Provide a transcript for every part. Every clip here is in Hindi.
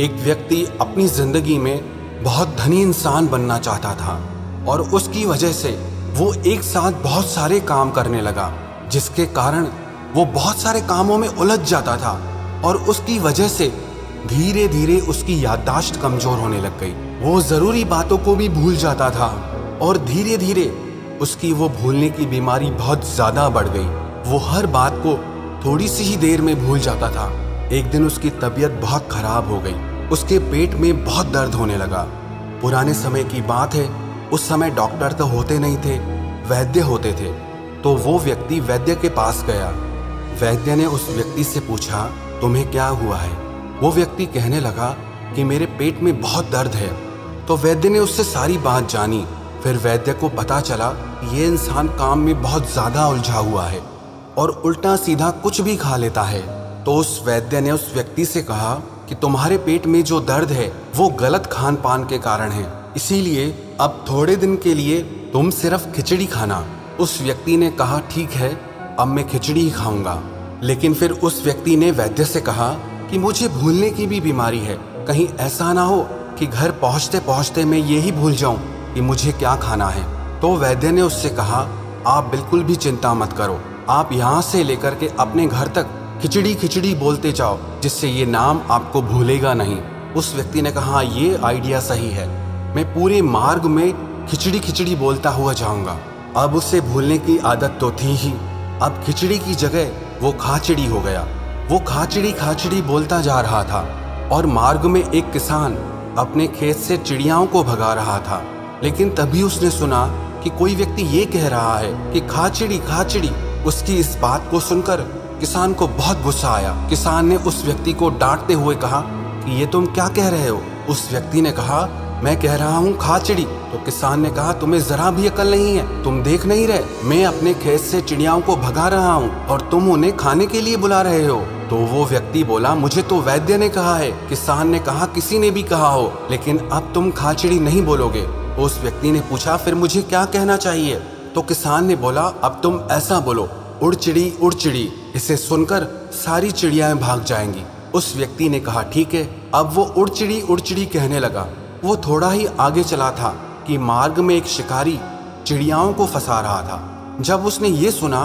एक व्यक्ति अपनी ज़िंदगी में बहुत धनी इंसान बनना चाहता था और उसकी वजह से वो एक साथ बहुत सारे काम करने लगा, जिसके कारण वो बहुत सारे कामों में उलझ जाता था और उसकी वजह से धीरे धीरे उसकी याददाश्त कमज़ोर होने लग गई। वो ज़रूरी बातों को भी भूल जाता था और धीरे धीरे उसकी वो भूलने की बीमारी बहुत ज़्यादा बढ़ गई। वो हर बात को थोड़ी सी ही देर में भूल जाता था। एक दिन उसकी तबीयत बहुत खराब हो गई। उसके पेट में बहुत दर्द होने लगा। पुराने समय की बात है, उस समय डॉक्टर तो होते नहीं थे, वैद्य होते थे तो वो व्यक्ति वैद्य के पास गया। वैद्य ने उस व्यक्ति से पूछा, तुम्हें क्या हुआ है? वो व्यक्ति कहने लगा कि, मेरे पेट में बहुत दर्द है। तो वैद्य ने उससे सारी बात जानी। फिर वैद्य को पता चला ये इंसान काम में बहुत ज़्यादा उलझा हुआ है और उल्टा सीधा कुछ भी खा लेता है। तो उस वैद्य ने उस व्यक्ति से कहा कि तुम्हारे पेट में जो दर्द है, वो गलत खान पान के कारण है। इसीलिए अब थोड़े दिन के लिए तुम सिर्फ़ खिचड़ी खाना। उस व्यक्ति ने कहा, ठीक है, अब मैं खिचड़ी ही खाऊँगा। लेकिन फिर उस व्यक्ति ने वैद्य से कहा कि, मुझे भूलने की भी बीमारी है। कहीं ऐसा ना हो कि घर पहुँचते पहुँचते मैं ये ही भूल जाऊँ कि मुझे क्या खाना है। तो वैद्य ने उससे कहा, आप बिल्कुल भी चिंता मत करो। आप यहाँ से लेकर के अपने घर तक खिचड़ी खिचड़ी बोलते जाओ, जिससे ये नाम आपको भूलेगा नहीं। उस व्यक्ति ने कहा, ये आइडिया सही है। मैं पूरे मार्ग में खिचड़ी खिचड़ी बोलता हुआ जाऊँगा। अब उसे भूलने की आदत तो थी ही। अब खिचड़ी की जगह वो खाचड़ी हो गया। वो खाचड़ी खाचड़ी बोलता जा रहा था और मार्ग में एक किसान अपने खेत से चिड़ियाओं को भगा रहा था। लेकिन तभी उसने सुना कि कोई व्यक्ति ये कह रहा है कि खाचड़ी खाचड़ी, उसकी इस बात को सुनकर किसान को बहुत गुस्सा आया। किसान ने उस व्यक्ति को डांटते हुए कहा कि ये तुम क्या कह रहे हो? उस व्यक्ति ने कहा, मैं कह रहा हूँ खाचड़ी। तो किसान ने कहा, तुम्हें जरा भी अकल नहीं है। तुम देख नहीं रहे। मैं अपने खेत से चिड़ियाओं को भगा रहा हूँ और तुम उन्हें खाने के लिए बुला रहे हो। तो वो व्यक्ति बोला, मुझे तो वैद्य ने कहा है। किसान ने कहा, किसी ने भी कहा हो, लेकिन अब तुम खाचड़ी नहीं बोलोगे। उस व्यक्ति ने पूछा, फिर मुझे क्या कहना चाहिए? तो किसान ने बोला, अब तुम ऐसा बोलो। उड़ चिड़ी उड़ चिड़ी। इसे सुनकर सारी चिड़ियाएँ भाग जाएँगी। उस व्यक्ति ने कहा, ठीक है। अब वो उड़ चिड़ी उड़ चिड़ी कहने लगा। वो थोड़ा ही आगे चला था कि मार्ग में एक शिकारी चिड़ियाओं को फंसा रहा था। जब उसने ये सुना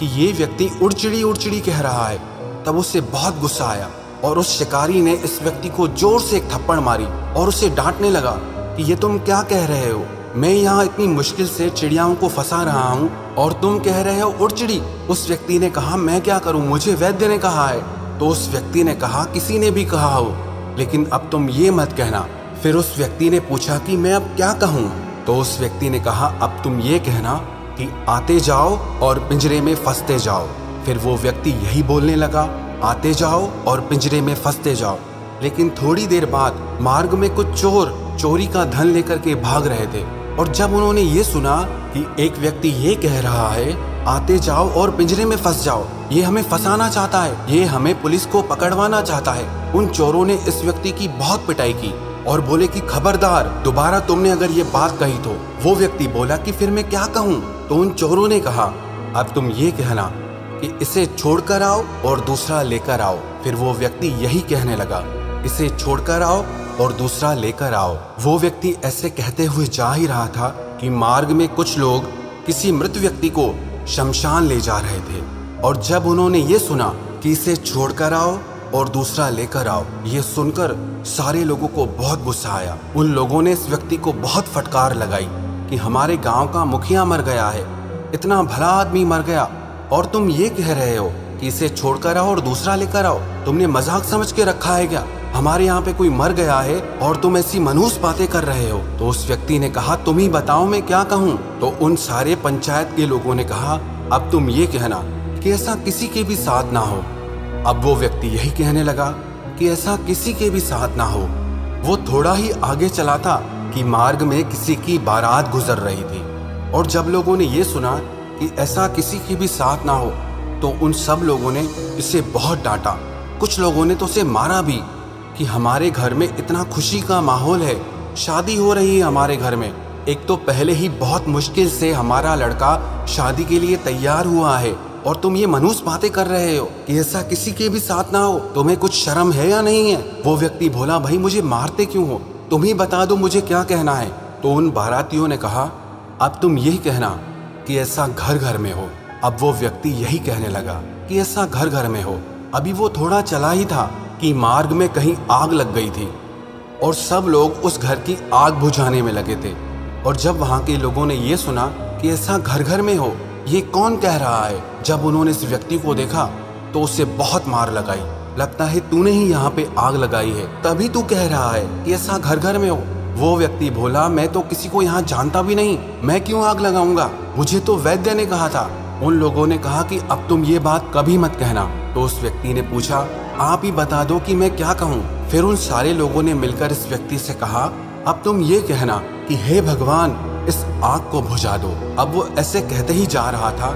कि ये व्यक्ति उड़ चिड़ी उड़ चिड़ी कह रहा है, तब उसे बहुत गुस्सा आया और उस शिकारी ने इस व्यक्ति को ज़ोर से एक थप्पड़ मारी और उसे डांटने लगा कि, ये तुम क्या कह रहे हो? मैं यहाँ इतनी मुश्किल से चिड़ियाओं को फंसा रहा हूँ और तुम कह रहे हो उड़ चिड़ी। उस व्यक्ति ने कहा, मैं क्या करूँ? मुझे वैद्य ने कहा है। तो उस व्यक्ति ने कहा, किसी ने भी कहा हो। लेकिन अब तुम ये मत कहना। फिर उस व्यक्ति ने पूछा कि, मैं अब क्या कहूँ? तो उस व्यक्ति ने कहा, अब तुम ये कहना कि आते जाओ और पिंजरे में फंसते जाओ। फिर वो व्यक्ति यही बोलने लगा, आते जाओ और पिंजरे में फंसते जाओ। लेकिन थोड़ी देर बाद मार्ग में कुछ चोर, चोरी का धन लेकर के भाग रहे थे। और जब उन्होंने ये सुना कि एक व्यक्ति ये कह रहा है, आते जाओ और पिंजरे में फंस जाओ। ये हमें फंसाना चाहता है। ये हमें पुलिस को पकड़वाना चाहता है। उन चोरों ने इस व्यक्ति की बहुत पिटाई की और बोले कि, खबरदार, दोबारा तुमने अगर ये बात कही तो। वो व्यक्ति बोला कि, फिर मैं क्या कहूँ? तो उन चोरों ने कहा, अब तुम ये कहना कि इसे छोड़कर आओ और दूसरा लेकर आओ। फिर वो व्यक्ति यही कहने लगा, इसे छोड़कर आओ और दूसरा लेकर आओ। वो व्यक्ति ऐसे कहते हुए जा ही रहा था कि मार्ग में कुछ लोग किसी मृत व्यक्ति को शमशान ले जा रहे थे। और जब उन्होंने ये सुना कि इसे छोड़कर आओ और दूसरा लेकर आओ, ये सुनकर सारे लोगों को बहुत गुस्सा आया। उन लोगों ने इस व्यक्ति को बहुत फटकार लगाई कि हमारे गाँव का मुखिया मर गया है, इतना भला आदमी मर गया। और तुम ये कह रहे हो कि इसे छोड़कर आओ और दूसरा लेकर आओ। तुमने मज़ाक समझ के रखा है क्या? हमारे यहाँ पे कोई मर गया है और तुम ऐसी मनूस बातें कर रहे हो। तो उस व्यक्ति ने कहा, तुम ही बताओ मैं क्या कहूँ? तो उन सारे पंचायत के लोगों ने कहा, अब तुम ये कहना कि ऐसा किसी के भी साथ ना हो। अब वो व्यक्ति यही कहने लगा कि ऐसा किसी के भी साथ ना हो। वो थोड़ा ही आगे चला था कि मार्ग में किसी की बारात गुजर रही थी। और जब लोगों ने ये सुना कि ऐसा किसी के भी साथ ना हो तो उन सब लोगों ने इसे बहुत डांटा। कुछ लोगों ने तो उसे मारा भी। कि हमारे घर में इतना खुशी का माहौल है। शादी हो रही है हमारे घर में। एक तो पहले ही बहुत मुश्किल से हमारा लड़का शादी के लिए तैयार हुआ है। और तुम ये मनुष्य बातें कर रहे हो कि ऐसा किसी के भी साथ ना हो। तुम्हें कुछ शर्म है या नहीं है? वो व्यक्ति बोला, भाई, मुझे मारते क्यों हो? तुम ही बता दो मुझे क्या कहना है? तो उन बारातियों ने कहा, अब तुम यही कहना कि ऐसा घर घर में हो। अब वो व्यक्ति यही कहने लगा कि ऐसा घर घर में हो। अभी वो थोड़ा चला ही था। कि मार्ग में कहीं आग लग गई थी और सब लोग उस घर की आग बुझाने में लगे थे। और जब वहाँ के लोगों ने ये सुना कि ऐसा घर घर में हो, ये कौन कह रहा है? जब उन्होंने इस व्यक्ति को देखा तो उसे बहुत मार लगाई। लगता है, तूने ही यहाँ पे आग लगाई है। तभी तू कह रहा है कि ऐसा घर घर में हो। वो व्यक्ति बोला, मैं तो किसी को यहाँ जानता भी नहीं। मैं क्यों आग लगाऊँगा? मुझे तो वैद्य ने कहा था। उन लोगों ने कहा कि, अब तुम ये बात कभी मत कहना। तो उस व्यक्ति ने पूछा आप ही बता दो कि मैं क्या कहूँ? फिर उन सारे लोगों ने मिलकर इस व्यक्ति से कहा, अब तुम ये कहना कि हे भगवान, इस आग को बुझा दो। अब वो ऐसे कहते ही जा रहा था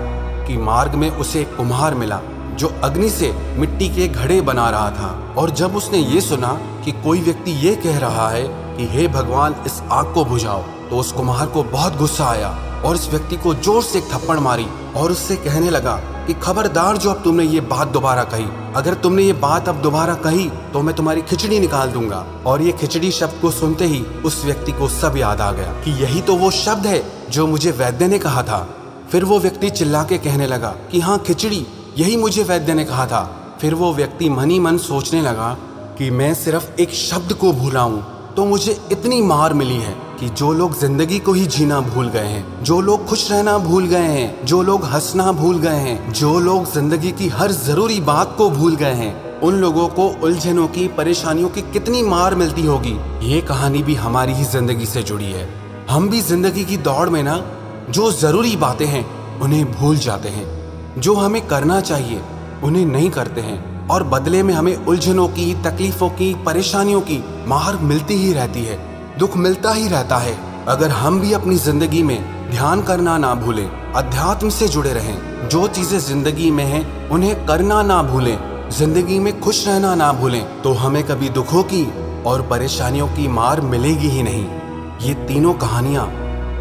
कि मार्ग में उसे एक कुम्हार मिला, जो अग्नि से मिट्टी के घड़े बना रहा था। और जब उसने ये सुना कि कोई व्यक्ति ये कह रहा है कि हे भगवान, इस आग को बुझाओ तो उस कुम्हार को बहुत गुस्सा आया। और इस व्यक्ति को ज़ोर से थप्पड़ मारी और उससे कहने लगा कि, खबरदार, जो अब तुमने ये बात दोबारा कही, अगर तुमने ये बात अब दोबारा कही तो मैं तुम्हारी खिचड़ी निकाल दूँगा। और ये खिचड़ी शब्द को सुनते ही उस व्यक्ति को सब याद आ गया कि यही तो वो शब्द है जो मुझे वैद्य ने कहा था। फिर वो व्यक्ति चिल्ला के कहने लगा कि हाँ खिचड़ी, यही मुझे वैद्य ने कहा था। फिर वो व्यक्ति मनी मन सोचने लगा कि, मैं सिर्फ़ एक शब्द को भूला हूँ तो मुझे इतनी मार मिली है कि जो लोग ज़िंदगी को ही जीना भूल गए हैं, जो लोग खुश रहना भूल गए हैं, जो लोग हंसना भूल गए हैं, जो लोग ज़िंदगी की हर ज़रूरी बात को भूल गए हैं, उन लोगों को उलझनों की, परेशानियों की कितनी मार मिलती होगी? ये कहानी भी हमारी ही ज़िंदगी से जुड़ी है। हम भी ज़िंदगी की दौड़ में ना, जो ज़रूरी बातें हैं, उन्हें भूल जाते हैं। जो हमें करना चाहिए, उन्हें नहीं करते हैं। और बदले में हमें उलझनों की, तकलीफों की, परेशानियों की मार मिलती ही रहती है, दुख मिलता ही रहता है। अगर हम भी अपनी ज़िंदगी में ध्यान करना ना भूलें, अध्यात्म से जुड़े रहें, जो चीज़ें ज़िंदगी में हैं, उन्हें करना ना भूलें, ज़िंदगी में खुश रहना ना भूलें तो हमें कभी दुखों की और परेशानियों की मार मिलेगी ही नहीं। ये तीनों कहानियाँ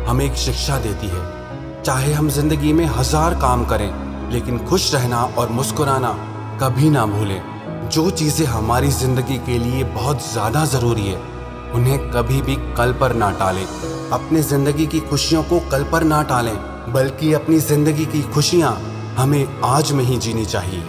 हमें एक शिक्षा देती है। चाहे हम ज़िंदगी में हज़ार काम करें, लेकिन खुश रहना और मुस्कुराना कभी ना भूलें। जो चीज़ें हमारी ज़िंदगी के लिए बहुत ज़्यादा ज़रूरी है, उन्हें कभी भी कल पर ना टालें। अपने ज़िंदगी की खुशियों को कल पर ना टालें, बल्कि अपनी ज़िंदगी की खुशियाँ हमें आज में ही जीनी चाहिए।